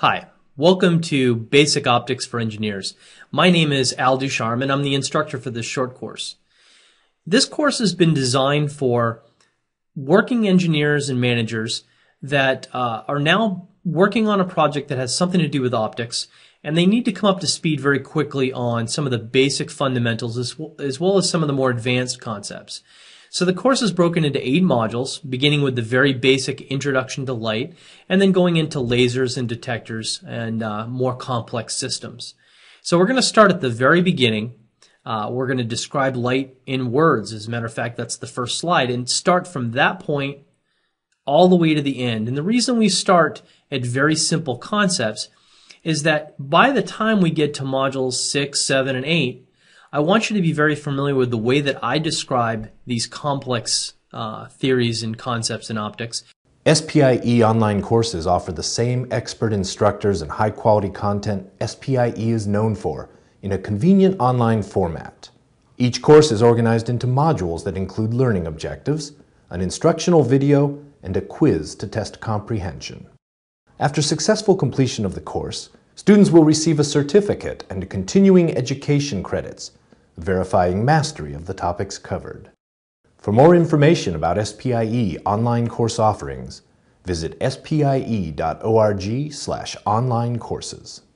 Hi, welcome to Basic Optics for Engineers. My name is Al Ducharme and I'm the instructor for this short course. This course has been designed for working engineers and managers that uh, are now working on a project that has something to do with optics and they need to come up to speed very quickly on some of the basic fundamentals as well as, well as some of the more advanced concepts. So the course is broken into eight modules, beginning with the very basic introduction to light, and then going into lasers and detectors and uh, more complex systems. So we're going to start at the very beginning. Uh, we're going to describe light in words. As a matter of fact, that's the first slide, and start from that point all the way to the end. And the reason we start at very simple concepts is that by the time we get to modules 6, 7, and 8, I want you to be very familiar with the way that I describe these complex uh, theories and concepts in optics. SPIE online courses offer the same expert instructors and high quality content SPIE is known for in a convenient online format. Each course is organized into modules that include learning objectives, an instructional video, and a quiz to test comprehension. After successful completion of the course, students will receive a certificate and continuing education credits verifying mastery of the topics covered. For more information about SPIE online course offerings, visit spie.org slash online courses.